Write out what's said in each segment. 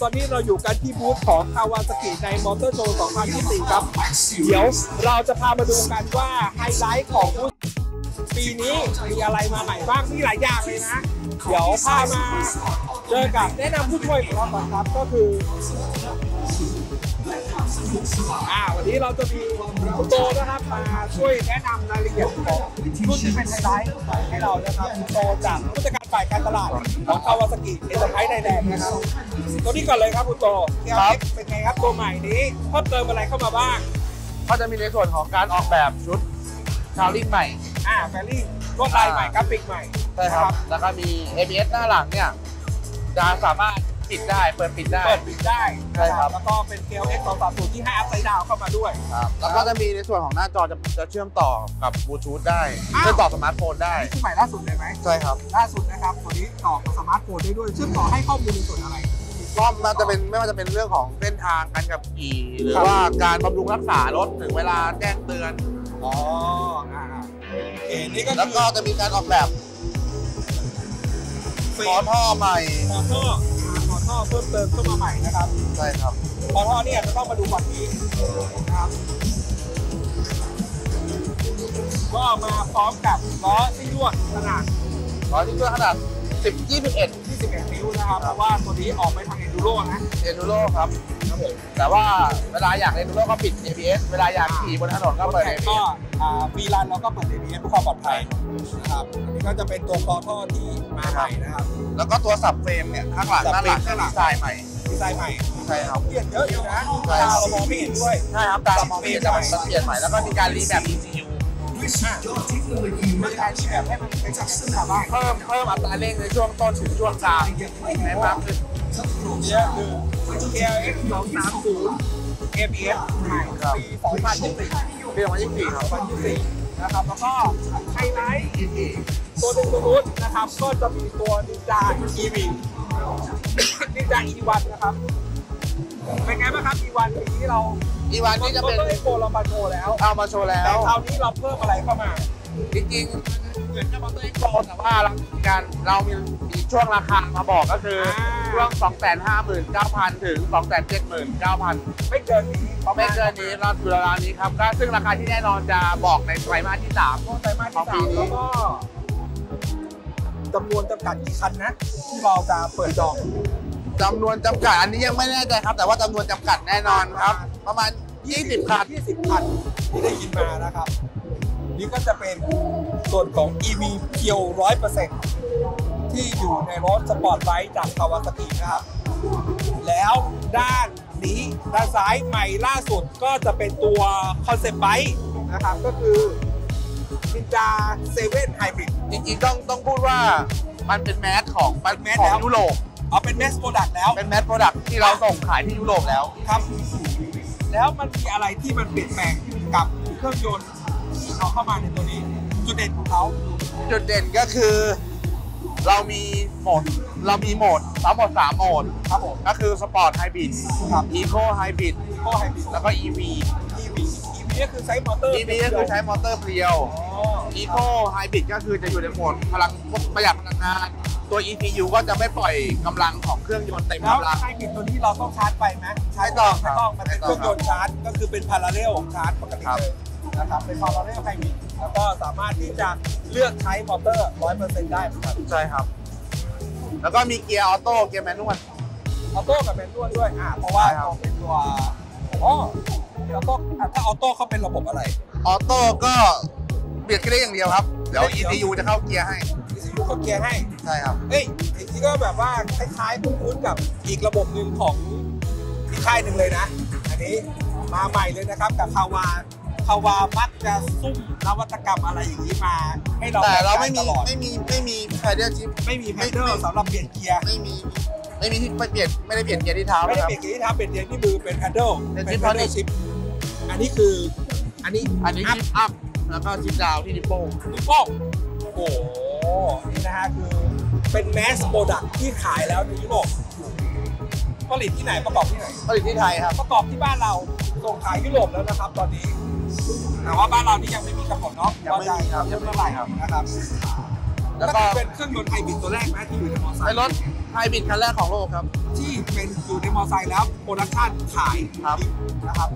ตอนนี้เราอยู่กันที่บูธของคาวาซากิในมอเตอร์โชว์ 2024 ครับ เดี๋ยวเราจะพามาดูกันว่าไฮไลท์ของบูธปีนี้มีอะไรมาใหม่บ้างมีหลายอย่างเลยนะ เดี๋ยวพามาเจอกับแนะนำผู้ช่วยของเราก่อนครับก็คือ อ่าวันนี้เราจะมีคุณโตนะครับมาช่วยแนะนำรายละเอียดของรุ่นที่เป็นไฮไลท์ให้เรานะครับคุณโตจากผู้จัดการฝ่ายการตลาดของคาวาซากิ Enterprise Thailand นะครับตัวนี้ก่อนเลยครับคุณโตครับ TLX เป็นไงครับตัวใหม่นี้เพิ่มเติมอะไรเข้ามาบ้าง ก็จะมีในส่วนของการออกแบบชุด fairing ใหม่อ่า fairing ลวดลายใหม่กราฟิกใหม่ใช่ครับแล้วก็มี ABS หน้าหลังเนี่ยจะสามารถ ปิดได้เปิดปิดได้ เปิดปิดได้ใช่ครับ แล้วก็เป็น TLX 230ที่ให้ upside down เข้ามาด้วย ครับ แล้วก็จะมีในส่วนของหน้าจอจะจะเชื่อมต่อกับบลูทูธได้ อ้าว เชื่อมต่อสมาร์ทโฟนได้ นี่คือใหม่ล่าสุดเลยไหมใช่ครับล่าสุดนะครับตัวนี้ต่อกับสมาร์ทโฟนได้ด้วยเชื่อมต่อให้ข้อมูลในส่วนอะไร ก็มันจะเป็นไม่ว่าจะเป็นเรื่องของเส้นทางการขับขี่ หรือครับ ว่าการบำรุงรักษารถถึงเวลาแจ้งเตือน อ๋ออ่าโอเคนี่ก็แล้วก็จะมีการออกแบบสีคอท่อใหม่คอท่อขอ ท่อเพิ่มเติมเข้ามาใหม่นะครับใช่ครับคอท่อนี่อาจจะต้องมาดูก่อนนี้นะครับก็มาพร้อมกับล้อที่ยวดขนาดล้อที่เครื่องขนาด 10 21 21นิ้วนะครับเพราะว่าตัวนี้ออกไปทางเอนดูโรนะเอนูโรครับ ครับผมแต่ว่าเวลาอยากเอนูโรก็ปิด ABS เวลาอยากขี่บนถนนก็เปิดแข่ง ABS ก็อ่าฟรีรันเราก็เปิด ABS เพื่อความปลอดภัยนะครับอันนี้ก็จะเป็นตัวคอท่อที่มาใหม่นะครับ แล้วก็ตัวสับเฟรมเนี่ยข้างหลังสับด้านเฟรหลัมงข้างหลังดีไซน์ใหม่ดีไซน์ใหม่ใช่ครับเปลี่ยนเยอะอยู่นะใช่ตาเรามองไม่เห็นด้วยใช่ครับตามมองไม่เห็นแต่มันเปลี่ยนใหม่แล้วก็มีการรีแบบ ECU เป็นการที่แบบให้มันเป็นจักรยานบ้างเพิ่มเพิ่มอัตราเร่งในช่วงต้นถึงช่วงกลางให้มากขึ้นเนี่ยคือ KLX 230 ABS ใหม่ปี2024ปี2024ครับ2024นะครับ แล้วก็ไฮไลท์ตัวหนึ่งตัวนู้นนะครับ ก็จะมีตัวนินจา EV Ninja E1 นะครับ เป็นไงบ้างครับ E1 ปีนี้เรา E1 นี้จะเป็นโปรเรามาโชว์แล้ว เอามาโชว์แล้วแต่คราวนี้เราเพิ่มอะไรเข้ามาจริงๆเหมือนกับ Motor Expo แต่ว่าเรามีการเรามีช่วงราคามาบอกก็คือ ช่วง 259,000 ถึง 279,900 ไม่เกินนี้ประาณไม่เกินนี้เราอยู่ราวๆนี้ครับก็ซึ่งราคาที่แน่นอนจะบอกในไตรมาสที่3ช่วงไตรมาสที่สามแล้วก็จำนวนจำกัดกี่คันนะ ที่เราจะเปิดจองจำนวนจำกัดอันนี้ยังไม่แน่ใจครับ แต่ว่าจำนวนจำกัดแน่นอนครับ ประมาณ 20 คัน 20คันที่ได้ยินมานะครับ นี่ก็จะเป็นส่วนของ EV pure 100% ที่อยู่ในรถ sport bike จากคาวาซากินะครับ แล้วด้านนี้ด้านซ้ายใหม่ล่าสุดก็จะเป็นตัว concept bike นะครับ ก็คือ Ninja 7 Hybrid จริงๆต้องต้องพูดว่ามันเป็น mass ของมันเป็น mass ของยุโรปแล้วเอาเป็น mass product แล้ว เป็น mass product ที่เราส่งขายที่ยุโรปแล้วครับ แล้วมันมีอะไรที่มันเปลี่ยนแปลงกับเครื่องยนต์ที่เอาเข้ามาในตัวนี้ จุดเด่นของเขาจุดเด่นก็คือ เรามีโหมด เรามีโหมดทั้งหมด3โหมด ครับผมก็คือ sport hybrid ครับ eco hybrid eco hybrid แล้วก็ EV EV EV ก็คือใช้มอเตอร์ EV ก็คือใช้มอเตอร์ pure อ๋อ eco hybrid ก็คือจะอยู่ในโหมดพลังประหยัดพลังงาน ตัว ECU ก็จะไม่ปล่อยกำลังของเครื่องยนต์เต็มแล้วกำลัง ไฮบริดตัวนี้เราต้องชาร์จไปไหมไม่ต้องครัไม่ต้องไม่ต้องมันเป็นเครื่ต้องยนต์ชาร์จก็คือเป็น parallel charge ปกติครับ เลย นะครับเป็น parallel hybrid แล้วก็สามารถที่จะเลือกใช้มอเตอร์ 100%ได้เหมือนกันใช่ครับ แล้วก็มีเกียร์ออโต้เกียร์ manualออโต้กับเป็นด้วนด้วยอ่าเพราะว่าใช่ครับเราเป็นตัวอ๋อออโต้อะถ้าออโต้เขาเป็นระบบอะไรออโต้ก็เบียดกันได้อย่างเดียวครับ เดี๋ยว ECU จะเข้าเกียร์ให้ ECU เขาเกียร์ให้ใช่ครับเอ้ยอีกทีก็แบบว่าคล้ายๆคุ้นๆกับอีกระบบหนึ่งของอีกค่ายหนึ่งเลยนะ อันนี้มาใหม่เลยนะครับกับคาวา คาวามักจะซุ่มนวัตกรรมอะไรอย่างนี้มาให้เราแต่เราไม่ใช้มีตลอดไม่มีไม่มี paddle shift ไม่มี paddle ไม่ไม่สำหรับเปลี่ยนเกียร์ไม่มีไม่มีที่ไปเปลี่ยนไม่ได้เปลี่ยนเกียร์ที่เท้าไม่นะได้ครับเปลี่ยนเกียร์ที่เท้าเปลี่ยนเกียร์ที่มือเป็นแพดเดิลเป็นเป็น chip แพดเดิล tonic ชิปอันนี้คืออันนี้อันนี้อัพชิปอัพแล้วก็ชิปดาวที่นิปโป้นิ้วโป้งโอ้โหนี่นะฮะคือเป็นแมสโปรดักที่ขายแล้วในยุโรปผลิตที่ไหนประกอบที่ไหนผลิตที่ไทยครับประกอบที่บ้านเรา ส่งขายยุโรปแล้วนะครับตอนนี้ แต่ว่าบ้านเรานี่ยังไม่มีกำหนดเนาะยังไม่มีครับว่าจะเริ่มเมื่อไหร่ยังไม่มีครับ นะครับแล้วก็เป็นเครื่องยนต์ไฮบริดตัวแรกไหมที่อยู่ในมอเตอร์ไซค์เป็นรถไฮบริดคันแรกของโลกครับ ที่เป็นอยู่ในมอเตอร์ไซค์แล้ว production ขายครับนะครับ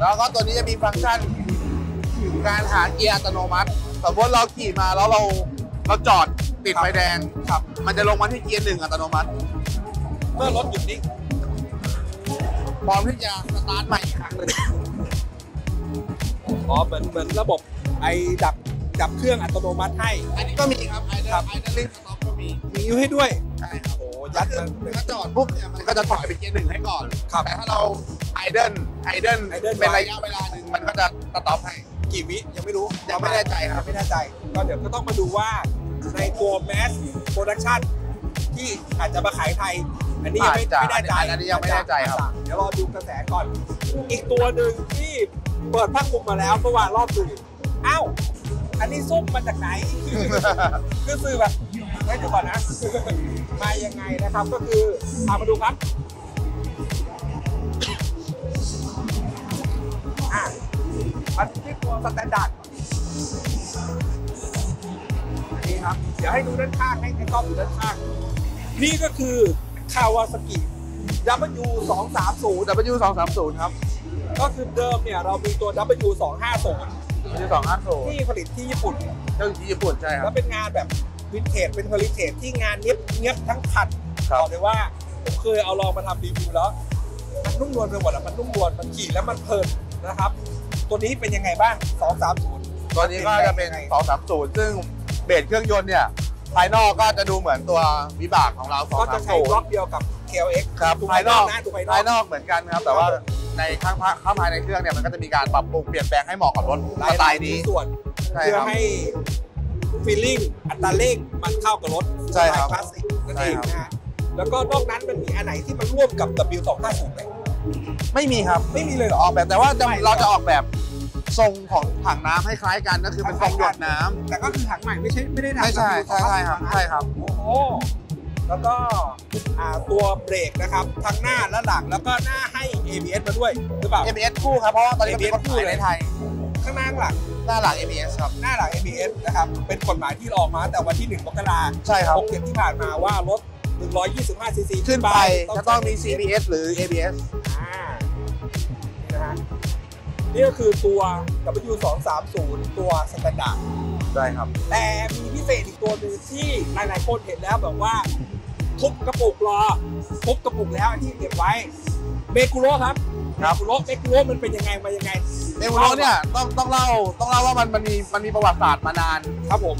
แล้วก็ตัวนี้จะมีฟังก์ชัน การหาเกียร์อัตโนมัติสมมติเราขี่มาแล้วเราเราจอดติดไฟแดงครับ มันจะลงมาที่เกียร์หนึ่งอัตโนมัติ เมื่อรถหยุดนิ่ง พร้อมที่จะสตาร์ทใหม่อีกครั้งหนึ่งอ๋อเหมือนเหมือนระบบไอ้ดับดับเครื่องอัตโนมัติให้ อันนี้ก็มีครับ idling idling stop ก็มี มีอยู่ให้ด้วย ใช่ครับโอ้ยัดคือมันถ้าจอดปุ๊บเนี่ยมันก็จะถอยไปเกียร์หนึ่งให้ก่อนครับแต่ถ้าเราไอเดิลไอเดิล idle เป็นไว้ระยะเวลาหนึ่งมันก็จะ stop ให้ กี่วิยังไม่รู้ยังไม่แน่ใจครับยังไม่แน่ใจ ก็เดี๋ยวก็ต้องมาดูว่าในตัว mass production ที่อาจจะมาขายไทย อันนี้ยังไม่อาจจะไม่แน่ใจอันนี้ยังไม่แน่ใจครับ เดี๋ยวรอดูกระแสก่อน อีกตัวหนึ่งที่เปิดผ้าคลุมมาแล้วเมื่อวานรอบดึงอ้าวอันนี้ซุ่มมาจากไหน คือสื่อแบบเฮ้ยเดี๋ยวก่อนนะ มายังไงนะครับก็คือพามาดูครับอะมันที่ตัว standard นี่ครับ เดี๋ยวให้ดูด้านข้างให้ให้กล้องดูด้านข้าง นี่ก็คือ คาวาซากิ W 2 3 0 W สองสามศูนย์ครับก็คือเดิมเนี่ยเรามีตัว W 2 5 0 W สองห้าศูนย์ที่ผลิตที่ญี่ปุ่นเครื่องที่ญี่ปุ่นใช่ครับแล้วเป็นงานแบบวินเทจเป็น heritage ที่งานเนี้ยบเนี้ยบทั้งคันครับบอกเลยว่าผมเคยเอาลองมาทำรีวิวแล้ว มันนุ่มนวลไปหมดอะมันนุ่มนวลมันขี่แล้วมันเพลินนะครับ ตัวนี้เป็นยังไงบ้าง 230 ตัวนี้ก็จะเป็น 230 ซึ่งเบสเครื่องยนต์เนี่ย ภายนอกก็จะดูเหมือนตัววิบากของเราก็จะใช้บล็อก230เดียวกับ KLX ครับตัวภายนอกนะตัวภายนอภากยนอกเหมือนกันครับ แต่ว่าในข้างข้างภายในเครื่องเนี่ยมันก็จะมีการปรับปรุงเปลี่ยนแปลงให้เหมาะกับรถสไตล์นี้ส่วนใช่เพื่คอรับให้ฟีลลิ่งอัตราเร่งมันเข้ากับรถใช่ครับสไตล์คลาสสิกนั่นใช่เองครับนะฮะแล้วก็นอกนั้นมันมีอันไหนที่มันร่วมกับ W250 ไหมไม่มีครับไม่มีเลยเหรอออกแบบแต่ว่าจะไม่เราจะออกแบบ ทรงของถังน้ำให้คล้ายกันก็คือเป็นทรงหยดน้ำแต่ก็คือถังใหม่ไม่ใช่ไม่ได้ถังไม่ใช่ใช่ใช่ครับนะใช่ครับโอ้โหแล้วก็อ่าตัวเบรกนะครับทั้งหน้าและหลังแล้วก็หน้าให้ ABS มาด้วยหรือเปล่า ABS คู่ครับเพราะว่าตอนนี้เป็น ABS กฎหมายในไทย ข้างหน้าข้างหลังหน้าหลัง ABS ครับ หน้าหลัง ABS นะครับเป็นกฎหมายที่ออกมาตั้งแต่วันที่1มกราคมใช่ครับ 67ที่ผ่านมาว่ารถ125ซีซีขึ้นไปจะต้องมีใช้ CBS หรือ ABS อ่านี่นะฮะ นี่ก็คือตัว W230 ตัว standard ได้ครับ แต่มีพิเศษอีกตัวหนึ่งที่หลายๆคนเห็นแล้วแบบว่า ทุบกระปุกรอทุบกระปุกแล้วอันที่เก็บไว้ Meguro ครับครับ Meguro Meguro มันเป็นยังไงมายังไงเนวโรเนี่ยต้องต้องเล่าต้องเล่าว่ามันมันมีมันมีประวัติศาสตร์มานานครับผม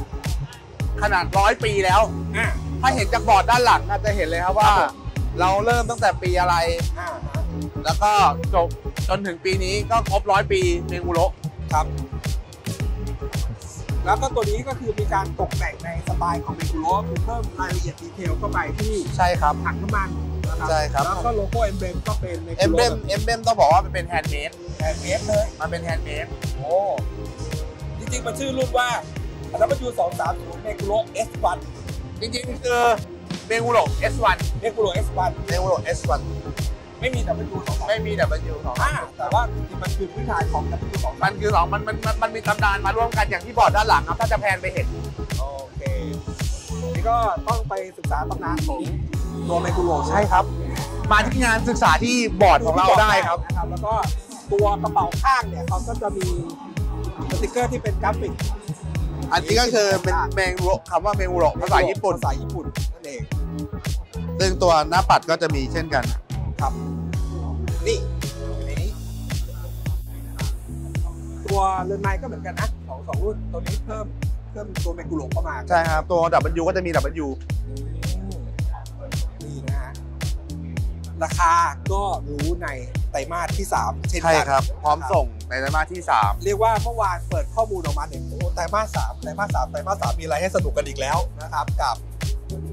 ขนาดร้อยปีแล้วอ่าถ้าเห็นจากบอร์ดด้านหลังอาจจะเห็นเลยครับว่าครับผมเราเริ่มตั้งแต่ปีอะไรอ่าฮะแล้วก็จบ จนถึงปีนี้ก็ครบร้อยปีเมกุโระครับ แล้วก็ตัวนี้ก็คือมีการตกแต่งในสไตล์ของเมกุโระคือเพิ่มรายละเอียด detail เข้าไปที่ใช่ครับถังน้ำมันนะครับใช่ครับ แล้วก็โลโก้ emblem ก็เป็น emblem emblem ต้องบอกว่ามันเป็น handmade แอนเอฟเลยมันเป็น handmade โอ้จริงๆมันชื่อรุ่นว่า W 2 3 0 m e g u r o S1 จริงๆคือเนงูโร S1 m e g u r o S1 เนงูโร S1 ไม่มี W 2ไม่มี W สอง3 5แต่ว่าจริงๆมันคือพื้นฐานของ W 2มันคือสองมันมันมันมันมีตำนานมาร่วมกันอย่างที่บอร์ดด้านหลังครับถ้าจะแพนไปเห็น3โอเคนี่ก็ต้องไปศึกษาตำนานของตัว m e g u r o ใช่ครับ มาที่งานศึกษาที่บอร์ดของเราได้ครับนะครับ แล้วก็ตัวกระเป๋าข้างเนี่ยเขาก็จะมีสติกเกอร์ที่เป็นกราฟิกอันนี้ก็คือเป็นเมกุโระคำว่าเมกุโระภาษาญี่ปุ่นภาษาญี่ปุ่นนั่นเองซึ่งตัวหน้าปัดก็จะมีเช่นกัน ครับ นี่ในนี้ ตัวเรือนไม้ก็เหมือนกันนะสองสองรุ่น ตัวนี้เพิ่มเพิ่มตัวเมกุโระเข้ามา ใช่ครับ ตัว W ก็จะมี W อืมนี่นะฮะ ราคาก็รู้ในไตรมาสที่ 3 เช่นใช่กันครับ พร้อมส่งในไตรมาสที่เรียกว่าเมื่อวานเปิดข้อมูลออกมาเนี่ยโอ้ไตรมาสสามไตรมาสสามไตรมาสสามมีอะไรให้สนุกกันอีกแล้วนะครับกับ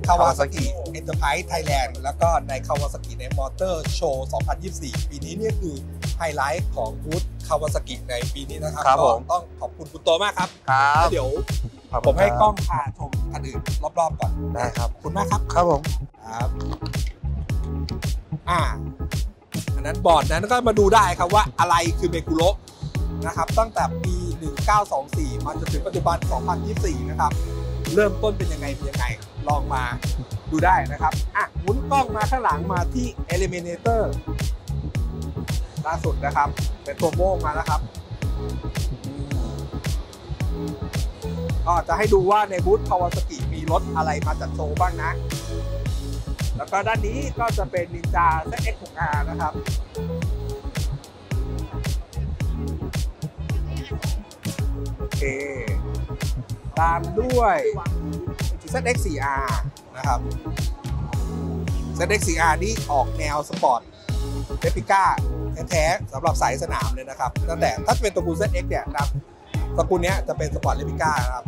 คาวาซากิเอ็นเตอร์ไพรส์ไทยแลนด์แล้วก็ในคาวาซากิในมอเตอร์โชว์2024 ปีนี้เนี่ยคือไฮไลท์ของบูธคาวาซากิในปีนี้นะครับครับก็ผมต้องขอบคุณคุณโตมากครับ3ครับแล้วเดี๋ยวผมให้กล้องพาชมคันอื่นรอบๆก่อนได้ครับขอบคุณมากครับครับผมครับอ่าอันนั้นบอร์ดนั้นก็มาดูได้ครับว่าอะไรคือเมกุโรนะครับตั้งแต่ปี 1924 มามาจนถึงปัจจุบัน 2024 นะครับ เริ่มต้นเป็นยังไงเป็นยังไง ลองมาดูได้นะครับ อะหมุนกล้องมาข้างหลังมาที่ Eliminator ล่าสุดนะครับ เป็นตัวโม่งมาแล้วครับก็จะให้ดูว่าในบูธ Kawasaki มีรถอะไรมาจัดโชว์บ้างนะ แล้วก็ด้านนี้ก็จะเป็น Ninja ZX6R นะครับโอเค ตามด้วย ZX4R นะครับ ZX4R นี่ออกแนวสปอร์ตเ e ปิก้าแท้ๆสำหรับสายสนามเลยนะครับตั้งแต่ถ้าเป็นตระกูล ZX เนี่ยนะครับตระกูลนี้จะเป็นสปอร์ตเ e ปิก้านะครับ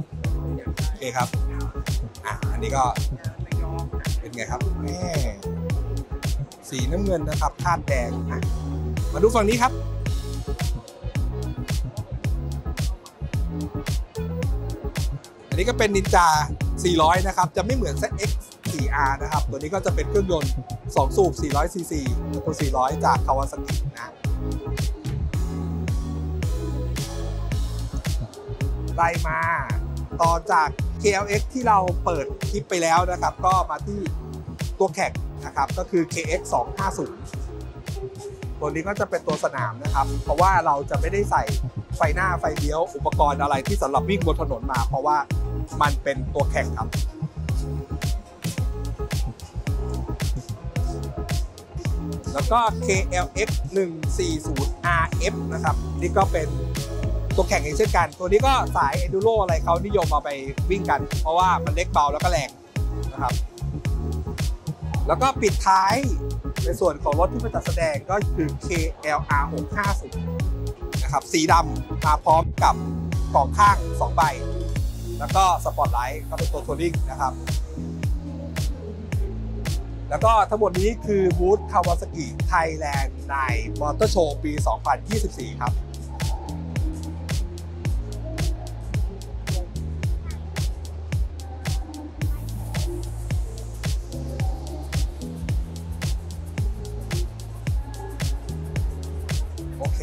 โอเคครับอะอันนี้ก็เป็นไงครับแม่สีน้ำเงินนะครับคาดแดงอะมาดูฝั่งนี้ครับอันนี้ก็เป็น Ninja 400 นะครับ จะไม่เหมือน ZX 4R นะครับ ตัวนี้ก็จะเป็นเครื่องยนต์ 2 สูบ 400 cc ตัว 400 จาก Kawasaki นะไล่มาต่อจาก KLX ที่เราเปิดคลิปไปแล้วนะครับ ก็มาที่ตัวแข่งนะครับ ก็คือ KX 250 ตัวนี้ก็จะเป็นตัวสนามนะครับ เพราะว่าเราจะไม่ได้ใส่ไฟหน้าไฟเลี้ยวอุปกรณ์อะไรที่สำหรับวิ่งบนถนนมา เพราะว่า มันเป็นตัวแข่งครับ แล้วก็ KLX 140 RF นะครับ นี่ก็เป็นตัวแข่งอีกเช่นกัน ตัวนี้ก็สาย Enduro อะไรเขานิยมมาไปวิ่งกัน เพราะว่ามันเล็กเบาแล้วก็แรงนะครับ แล้วก็ปิดท้ายในส่วนของรถที่มาจัดแสดงก็คือ KLR 650นะครับ สีดำมาพร้อมกับกล่องข้าง 2 ใบ แล้วก็สปอตไลท์ก็เป็นตัวทัวริงนะครับ แล้วก็ทั้งหมดนี้คือบูธคาวาซากิไทยแลนด์ในมอเตอร์โชว์ปี 2024 ครับโอเค